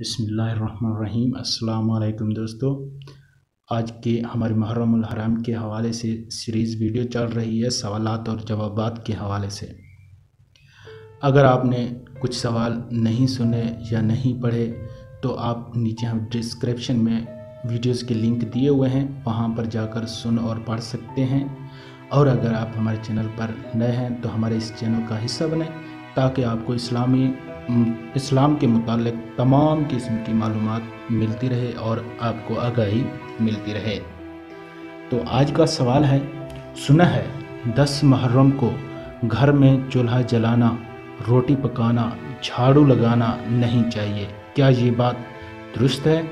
बसमीम अल्लाम दोस्तों। आज के हमारे मुहर्रम हराम के हवाले से सीरीज़ वीडियो चल रही है सवालात और जवाबात के हवाले से। अगर आपने कुछ सवाल नहीं सुने या नहीं पढ़े तो आप नीचे हम डिस्क्रिप्शन में वीडियोस के लिंक दिए हुए हैं, वहाँ पर जाकर सुन और पढ़ सकते हैं। और अगर आप हमारे चैनल पर नए हैं तो हमारे इस चैनल का हिस्सा बने, ताकि आपको इस्लामी इस्लाम के मुतालिक तमाम किस्म की मालूम मिलती रहे और आपको आगाही मिलती रहे। तो आज का सवाल है, सुना है, दस मुहर्रम को घर में चूल्हा जलाना, रोटी पकाना, झाड़ू लगाना नहीं चाहिए। क्या ये बात दुरुस्त है?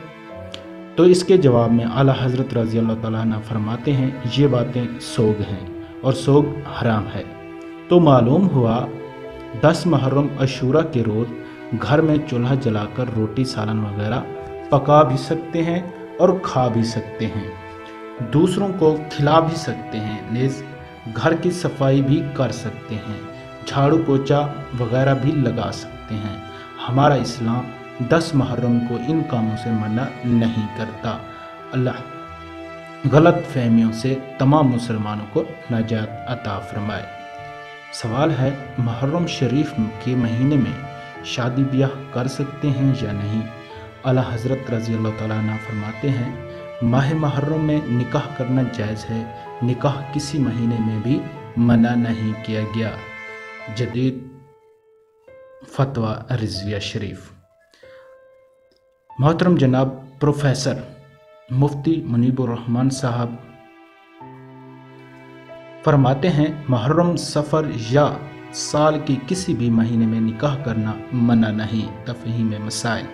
तो इसके जवाब में आला हज़रत रज़ी अल्लाह फरमाते हैं, ये बातें सोग हैं और सोग हराम है। तो मालूम हुआ दस मुहर्रम अशूरा के रोज़ घर में चूल्हा जलाकर रोटी, सालन वगैरह पका भी सकते हैं और खा भी सकते हैं। दूसरों को खिला भी सकते हैं घर की सफ़ाई भी कर सकते हैं, झाड़ू पोछा वगैरह भी लगा सकते हैं। हमारा इस्लाम दस मुहर्रम को इन कामों से मना नहीं करता। अल्लाह गलत फहमियों से तमाम मुसलमानों को नजात अता फरमाए। सवाल है, मुहर्रम शरीफ के महीने में शादी ब्याह कर सकते हैं या नहीं? अला हज़रत रज़ी अल्लाह तला फरमाते हैं, माह मुहर्रम में निकाह करना जायज़ है। निकाह किसी महीने में भी मना नहीं किया गया। जदीद फतवा रिजविया शरीफ। मोहतरम जनाब, प्रोफेसर मुफ्ती मुनीबुररहमान साहब फरमाते हैं मुहर्रम सफ़र या साल के किसी भी महीने में निकाह करना मना नहीं, तफहीम मसाइल।